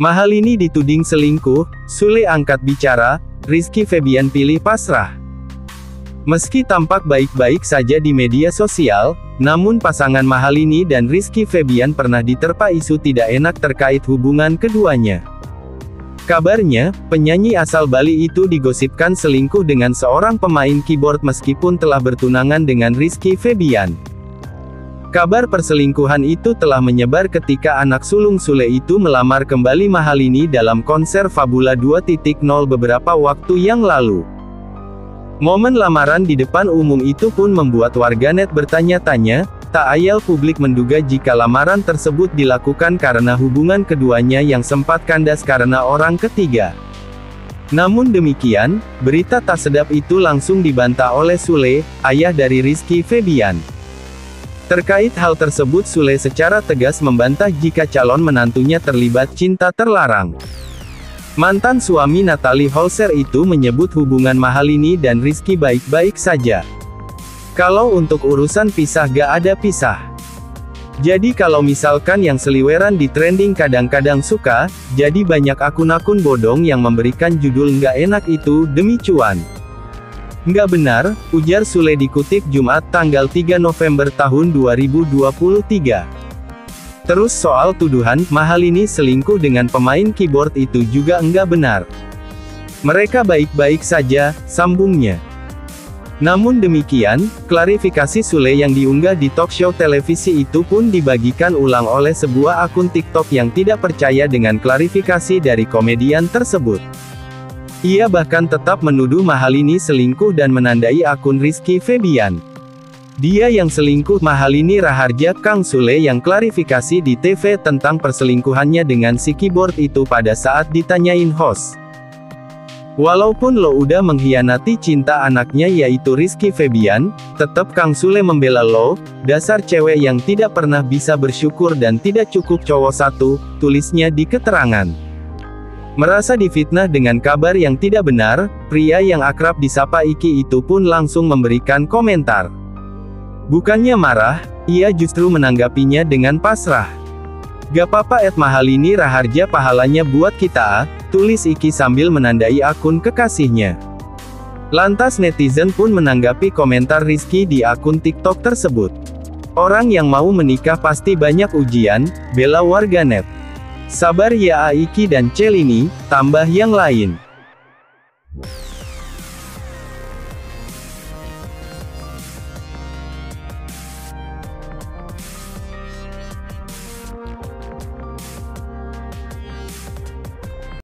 Mahalini dituding selingkuh, Sule angkat bicara, Rizky Febian pilih pasrah. Meski tampak baik-baik saja di media sosial, namun pasangan Mahalini dan Rizky Febian pernah diterpa isu tidak enak terkait hubungan keduanya. Kabarnya, penyanyi asal Bali itu digosipkan selingkuh dengan seorang pemain keyboard meskipun telah bertunangan dengan Rizky Febian. Kabar perselingkuhan itu telah menyebar ketika anak sulung Sule itu melamar kembali Mahalini dalam konser Fabula 2.0 beberapa waktu yang lalu. Momen lamaran di depan umum itu pun membuat warganet bertanya-tanya, tak ayal publik menduga jika lamaran tersebut dilakukan karena hubungan keduanya yang sempat kandas karena orang ketiga. Namun demikian, berita tak sedap itu langsung dibantah oleh Sule, ayah dari Rizky Febian. Terkait hal tersebut Sule secara tegas membantah jika calon menantunya terlibat cinta terlarang. Mantan suami Natalie Holzer itu menyebut hubungan Mahalini dan Rizky baik-baik saja. Kalau untuk urusan pisah gak ada pisah. Jadi kalau misalkan yang seliweran di trending kadang-kadang suka, jadi banyak akun-akun bodong yang memberikan judul nggak enak itu, demi cuan. Nggak benar, ujar Sule dikutip Jumat tanggal 3 November tahun 2023. Terus soal tuduhan, Mahalini selingkuh dengan pemain keyboard itu juga enggak benar. Mereka baik-baik saja, sambungnya. Namun demikian, klarifikasi Sule yang diunggah di talk show televisi itu pun dibagikan ulang oleh sebuah akun TikTok yang tidak percaya dengan klarifikasi dari komedian tersebut. Ia bahkan tetap menuduh Mahalini selingkuh dan menandai akun Rizky Febian. Dia yang selingkuh Mahalini Raharja Kang Sule yang klarifikasi di TV tentang perselingkuhannya dengan si keyboard itu pada saat ditanyain host. Walaupun lo udah mengkhianati cinta anaknya yaitu Rizky Febian, tetap Kang Sule membela lo, dasar cewek yang tidak pernah bisa bersyukur dan tidak cukup cowok satu, tulisnya di keterangan. Merasa difitnah dengan kabar yang tidak benar, pria yang akrab disapa Iki itu pun langsung memberikan komentar. Bukannya marah, ia justru menanggapinya dengan pasrah. Gak papa et mahal ini raharja pahalanya buat kita, tulis Iki sambil menandai akun kekasihnya. Lantas netizen pun menanggapi komentar Rizky di akun TikTok tersebut. Orang yang mau menikah pasti banyak ujian, bela warganet. Sabar ya Aiki dan Celini, tambah yang lain.